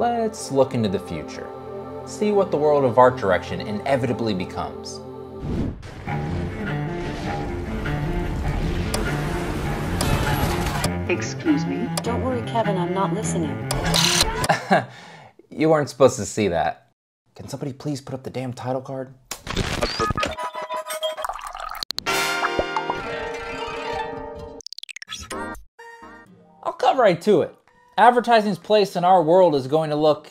let's look into the future. See what the world of art direction inevitably becomes. Excuse me? Don't worry, Kevin, I'm not listening. you weren't supposed to see that. Can somebody please put up the damn title card? I'll cut right to it. Advertising's place in our world is going to look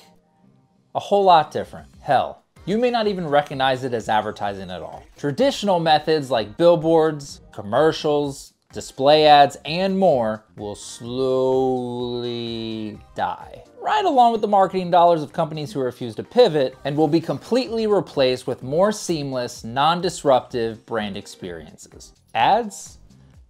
a whole lot different. Hell, you may not even recognize it as advertising at all. Traditional methods like billboards, commercials, display ads, and more will slowly die. Right along with the marketing dollars of companies who refuse to pivot and will be completely replaced with more seamless, non-disruptive brand experiences. Ads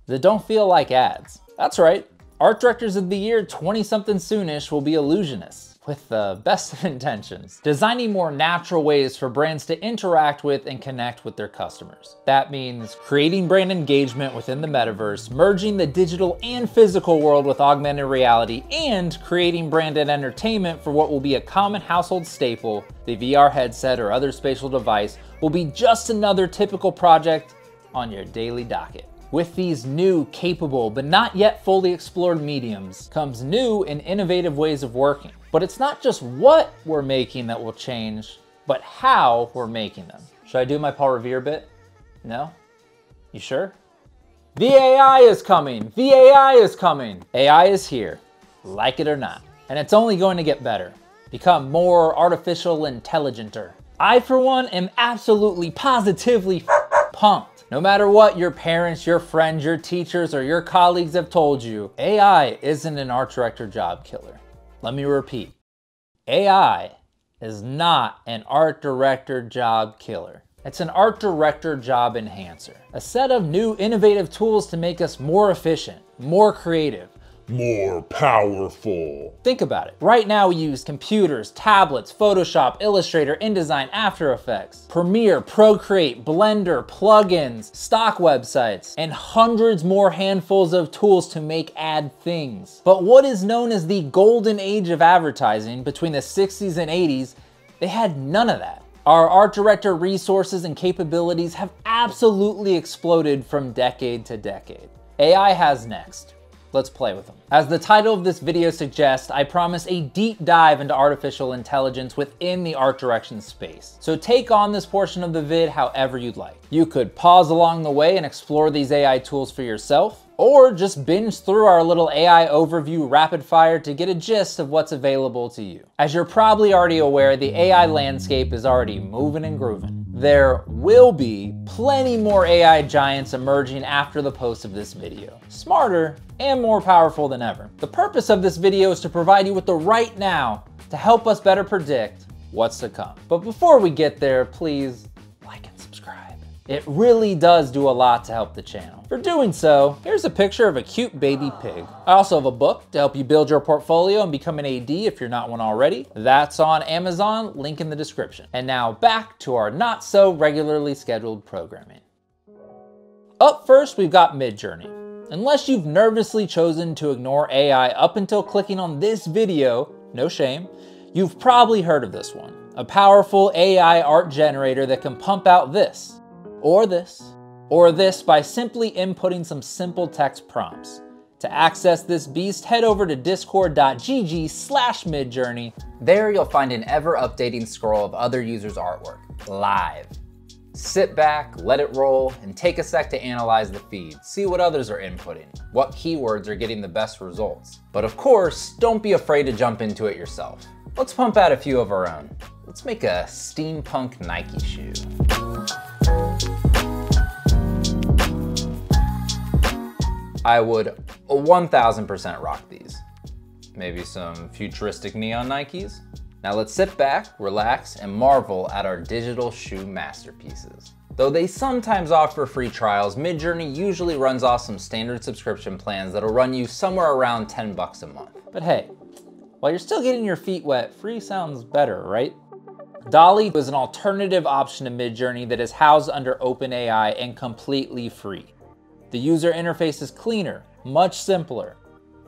that don't feel like ads. That's right, Art Directors of the Year 20-something soonish will be illusionists with the best of intentions, designing more natural ways for brands to interact with and connect with their customers. That means creating brand engagement within the metaverse, merging the digital and physical world with augmented reality, and creating branded entertainment for what will be a common household staple, the VR headset or other spatial device will be just another typical project on your daily docket. With these new, capable, but not yet fully explored mediums comes new and innovative ways of working. But it's not just what we're making that will change, but how we're making them. Should I do my Paul Revere bit? No? You sure? VAI is coming! VAI is coming! AI is here, like it or not. And it's only going to get better. Become more artificial intelligenter. I, for one, am absolutely positively pumped no matter what your parents, your friends, your teachers, or your colleagues have told you, AI isn't an art director job killer. Let me repeat. AI is not an art director job killer. It's an art director job enhancer. A set of new innovative tools to make us more efficient, more creative, more powerful. Think about it. Right now we use computers, tablets, Photoshop, Illustrator, InDesign, After Effects, Premiere, Procreate, Blender, plugins, stock websites, and hundreds more handfuls of tools to make ad things. But what is known as the golden age of advertising between the 60s and 80s, they had none of that. Our art director resources and capabilities have absolutely exploded from decade to decade. AI has next. Let's play with them. As the title of this video suggests, I promise a deep dive into artificial intelligence within the art direction space. So take on this portion of the vid however you'd like. You could pause along the way and explore these AI tools for yourself, or just binge through our little AI overview rapid fire to get a gist of what's available to you. As you're probably already aware, the AI landscape is already moving and grooving. There will be plenty more AI giants emerging after the post of this video. Smarter and more powerful than ever. The purpose of this video is to provide you with the right now to help us better predict what's to come. But before we get there, please it really does do a lot to help the channel. For doing so, here's a picture of a cute baby pig. I also have a book to help you build your portfolio and become an AD if you're not one already. That's on Amazon, link in the description. And now back to our not so regularly scheduled programming. Up first, we've got Midjourney. Unless you've nervously chosen to ignore AI up until clicking on this video, no shame, you've probably heard of this one. A powerful AI art generator that can pump out this, or this, or this by simply inputting some simple text prompts. To access this beast, head over to discord.gg slash midjourney. There you'll find an ever-updating scroll of other users' artwork, live. Sit back, let it roll, and take a sec to analyze the feed. See what others are inputting, what keywords are getting the best results. But of course, don't be afraid to jump into it yourself. Let's pump out a few of our own. Let's make a steampunk Nike shoe. I would 1000% rock these. Maybe some futuristic neon Nikes. Now let's sit back, relax, and marvel at our digital shoe masterpieces. Though they sometimes offer free trials, Midjourney usually runs off some standard subscription plans that'll run you somewhere around 10 bucks a month. But hey, while you're still getting your feet wet, free sounds better, right? DALL-E is an alternative option to Midjourney that is housed under OpenAI and completely free. The user interface is cleaner, much simpler,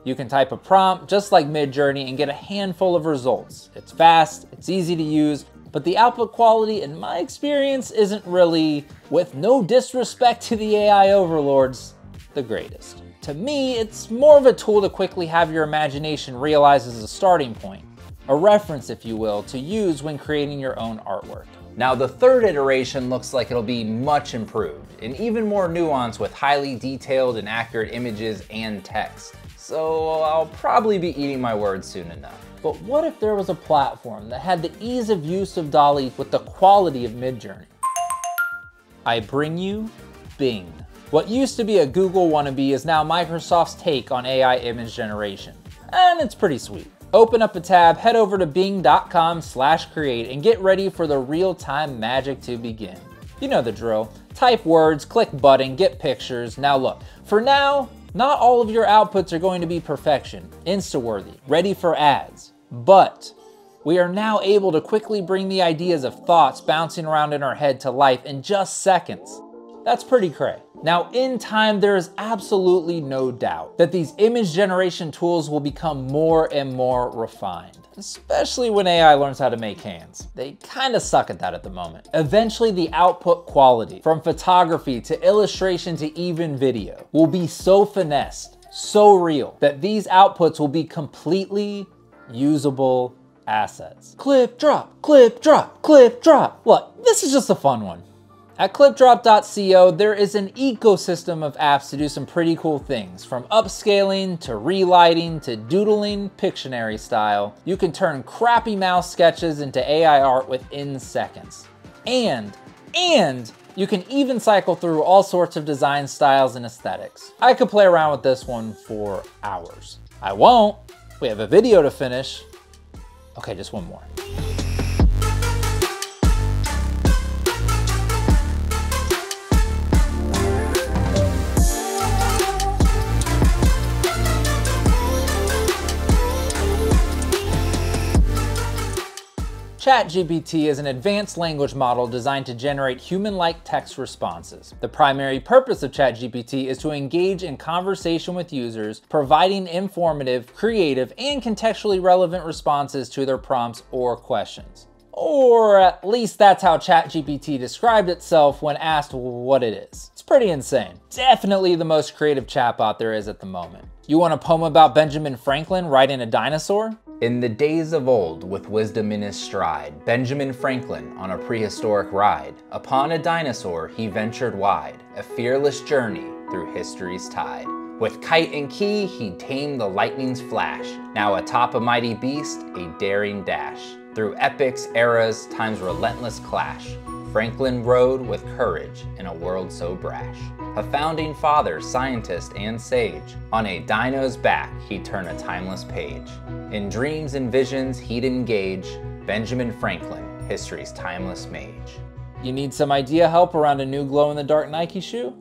You can type a prompt just like Midjourney and get a handful of results. It's fast, it's easy to use, but the output quality, in my experience, isn't really, with no disrespect to the AI overlords, the greatest. To me, it's more of a tool to quickly have your imagination realize as a starting point, a reference, if you will, to use when creating your own artwork. Now, the third iteration looks like it'll be much improved and even more nuanced with highly detailed and accurate images and text. So I'll probably be eating my words soon enough. But what if there was a platform that had the ease of use of DALL-E with the quality of Midjourney? I bring you Bing. What used to be a Google wannabe is now Microsoft's take on AI image generation. And it's pretty sweet. Open up a tab, head over to bing.com slash create and get ready for the real-time magic to begin. You know the drill. Type words, click button, get pictures. Now look, for now, not all of your outputs are going to be perfection, insta-worthy, ready for ads. But we are now able to quickly bring the ideas of thoughts bouncing around in our head to life in just seconds. That's pretty cray. Now, in time, there is absolutely no doubt that these image generation tools will become more and more refined, especially when AI learns how to make hands. They kind of suck at that at the moment. Eventually, the output quality, from photography to illustration to even video, will be so finessed, so real, that these outputs will be completely usable assets. Clip, drop, clip, drop, clip, drop. Look, this is just a fun one. At clipdrop.co, there is an ecosystem of apps to do some pretty cool things, from upscaling to relighting to doodling Pictionary style. You can turn crappy mouse sketches into AI art within seconds. And, and, you can even cycle through all sorts of design styles and aesthetics. I could play around with this one for hours. I won't. We have a video to finish. Okay, just one more. ChatGPT is an advanced language model designed to generate human-like text responses. The primary purpose of ChatGPT is to engage in conversation with users, providing informative, creative, and contextually relevant responses to their prompts or questions. Or at least that's how ChatGPT described itself when asked what it is. It's pretty insane. Definitely the most creative chatbot there is at the moment. You want a poem about Benjamin Franklin riding a dinosaur? In the days of old, with wisdom in his stride, Benjamin Franklin on a prehistoric ride, upon a dinosaur he ventured wide, a fearless journey through history's tide. With kite and key, he tamed the lightning's flash. Now atop a mighty beast, a daring dash. Through epics, eras, time's relentless clash. Franklin rode with courage in a world so brash. A founding father, scientist, and sage. On a dino's back, he'd turn a timeless page. In dreams and visions, he'd engage Benjamin Franklin, history's timeless mage. You need some idea help around a new glow-in-the-dark Nike shoe?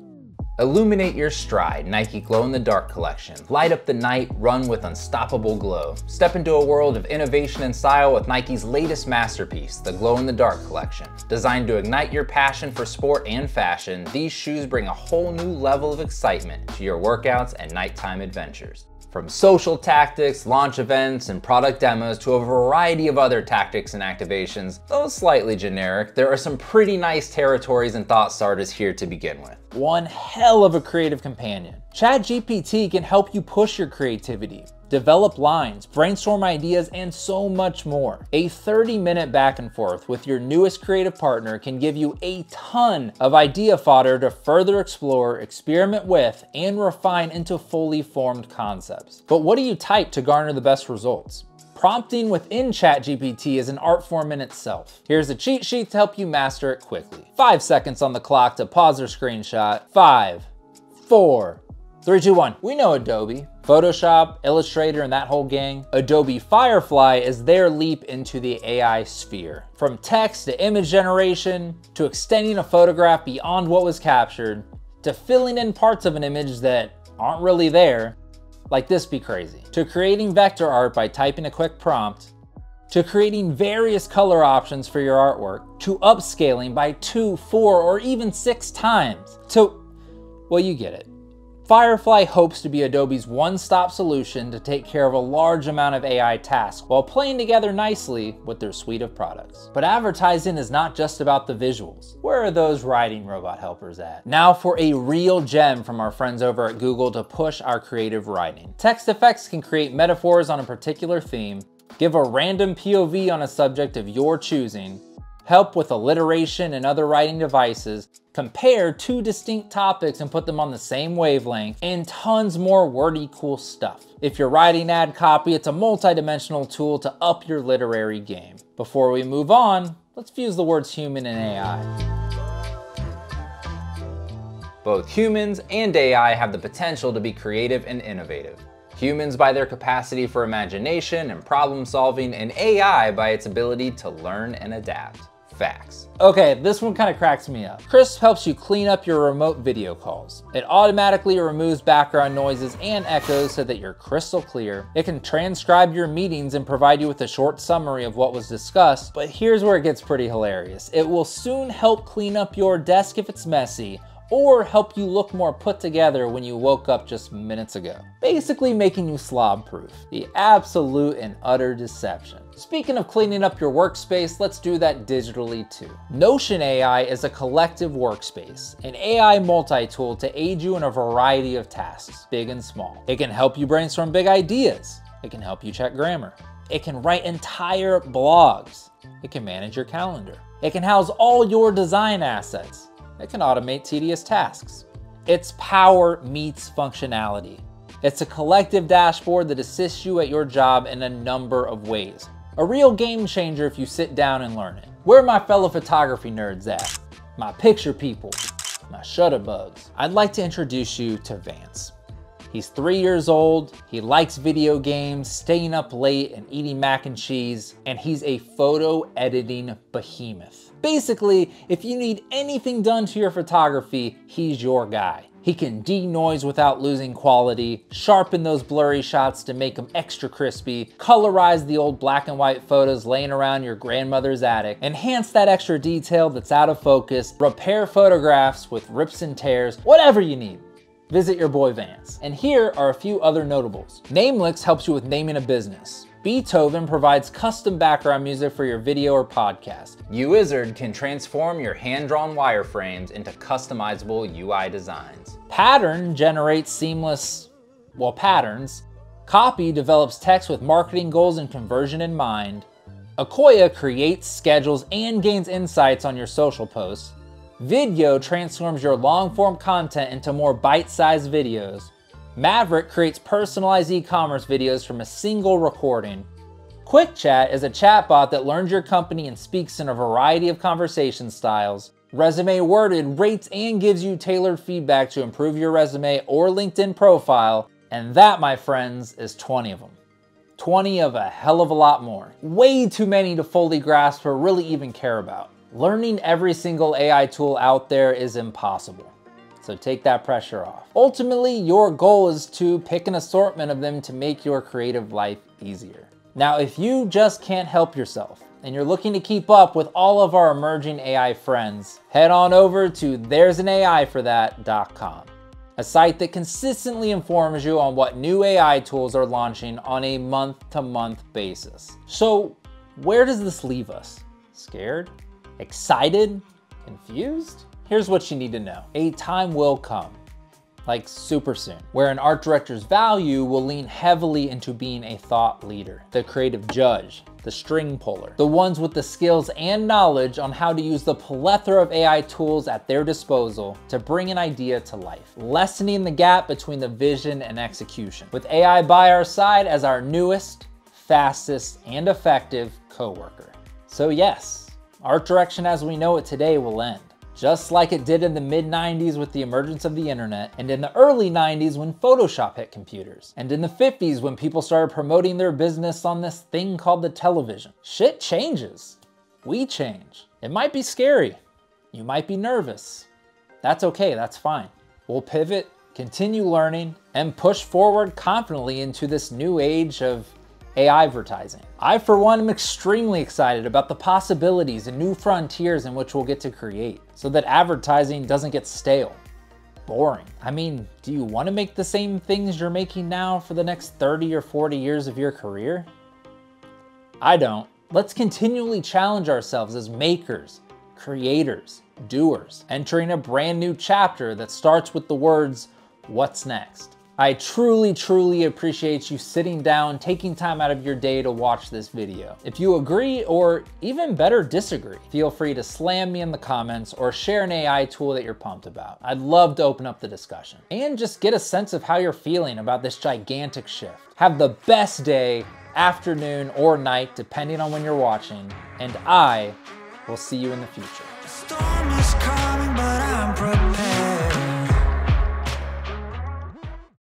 Illuminate your stride, Nike Glow in the Dark collection. Light up the night, run with unstoppable glow. Step into a world of innovation and style with Nike's latest masterpiece, the Glow in the Dark collection. Designed to ignite your passion for sport and fashion, these shoes bring a whole new level of excitement to your workouts and nighttime adventures. From social tactics, launch events, and product demos to a variety of other tactics and activations, though slightly generic, there are some pretty nice territories and thought starters here to begin with. One hell of a creative companion. ChatGPT can help you push your creativity, develop lines, brainstorm ideas, and so much more. A 30 minute back and forth with your newest creative partner can give you a ton of idea fodder to further explore, experiment with, and refine into fully formed concepts. But what do you type to garner the best results? Prompting within ChatGPT is an art form in itself. Here's a cheat sheet to help you master it quickly. Five seconds on the clock to pause or screenshot. Five, four, three, two, one. We know Adobe. Photoshop, Illustrator, and that whole gang, Adobe Firefly is their leap into the AI sphere. From text to image generation, to extending a photograph beyond what was captured, to filling in parts of an image that aren't really there, like this be crazy, to creating vector art by typing a quick prompt, to creating various color options for your artwork, to upscaling by two, four, or even six times, to, well, you get it. Firefly hopes to be Adobe's one-stop solution to take care of a large amount of AI tasks while playing together nicely with their suite of products. But advertising is not just about the visuals. Where are those writing robot helpers at? Now for a real gem from our friends over at Google to push our creative writing. TextFX can create metaphors on a particular theme, give a random POV on a subject of your choosing, help with alliteration and other writing devices, compare two distinct topics and put them on the same wavelength, and tons more wordy cool stuff. If you're writing ad copy, it's a multi-dimensional tool to up your literary game. Before we move on, let's fuse the words human and AI. Both humans and AI have the potential to be creative and innovative. Humans by their capacity for imagination and problem solving, and AI by its ability to learn and adapt facts. Okay, this one kind of cracks me up. Krisp helps you clean up your remote video calls. It automatically removes background noises and echoes so that you're crystal clear. It can transcribe your meetings and provide you with a short summary of what was discussed, but here's where it gets pretty hilarious. It will soon help clean up your desk if it's messy, or help you look more put together when you woke up just minutes ago. Basically making you slob proof. The absolute and utter deception. Speaking of cleaning up your workspace, let's do that digitally too. Notion AI is a collective workspace, an AI multi-tool to aid you in a variety of tasks, big and small. It can help you brainstorm big ideas. It can help you check grammar. It can write entire blogs. It can manage your calendar. It can house all your design assets it can automate tedious tasks. Its power meets functionality. It's a collective dashboard that assists you at your job in a number of ways. A real game changer if you sit down and learn it. Where are my fellow photography nerds at? My picture people, my shutterbugs. I'd like to introduce you to Vance. He's three years old, he likes video games, staying up late and eating mac and cheese, and he's a photo editing behemoth. Basically, if you need anything done to your photography, he's your guy. He can denoise without losing quality, sharpen those blurry shots to make them extra crispy, colorize the old black and white photos laying around your grandmother's attic, enhance that extra detail that's out of focus, repair photographs with rips and tears, whatever you need visit your boy Vance. And here are a few other notables. Namelix helps you with naming a business. Beatoven provides custom background music for your video or podcast. Uizard can transform your hand-drawn wireframes into customizable UI designs. Pattern generates seamless, well, patterns. Copy develops text with marketing goals and conversion in mind. Ocoya creates, schedules, and gains insights on your social posts. Vidyo transforms your long-form content into more bite-sized videos. Maverick creates personalized e-commerce videos from a single recording. QuickChat is a chatbot that learns your company and speaks in a variety of conversation styles. Resume Worded rates and gives you tailored feedback to improve your resume or LinkedIn profile, and that, my friends, is 20 of them. 20 of a hell of a lot more. Way too many to fully grasp or really even care about. Learning every single AI tool out there is impossible. So take that pressure off. Ultimately, your goal is to pick an assortment of them to make your creative life easier. Now, if you just can't help yourself and you're looking to keep up with all of our emerging AI friends, head on over to there'sanaiforthat.com, a site that consistently informs you on what new AI tools are launching on a month to month basis. So where does this leave us? Scared? Excited? Confused? Here's what you need to know. A time will come, like super soon, where an art director's value will lean heavily into being a thought leader, the creative judge, the string puller, the ones with the skills and knowledge on how to use the plethora of AI tools at their disposal to bring an idea to life, lessening the gap between the vision and execution. With AI by our side as our newest, fastest, and effective coworker. So yes, art direction as we know it today will end. Just like it did in the mid 90s with the emergence of the internet, and in the early 90s when Photoshop hit computers, and in the 50s when people started promoting their business on this thing called the television. Shit changes. We change. It might be scary. You might be nervous. That's okay, that's fine. We'll pivot, continue learning, and push forward confidently into this new age of AI advertising. I, for one, am extremely excited about the possibilities and new frontiers in which we'll get to create so that advertising doesn't get stale. boring. I mean, do you want to make the same things you're making now for the next 30 or 40 years of your career? I don't. Let's continually challenge ourselves as makers, creators, doers, entering a brand new chapter that starts with the words, what's next? I truly, truly appreciate you sitting down, taking time out of your day to watch this video. If you agree, or even better, disagree, feel free to slam me in the comments or share an AI tool that you're pumped about. I'd love to open up the discussion and just get a sense of how you're feeling about this gigantic shift. Have the best day, afternoon, or night, depending on when you're watching, and I will see you in the future.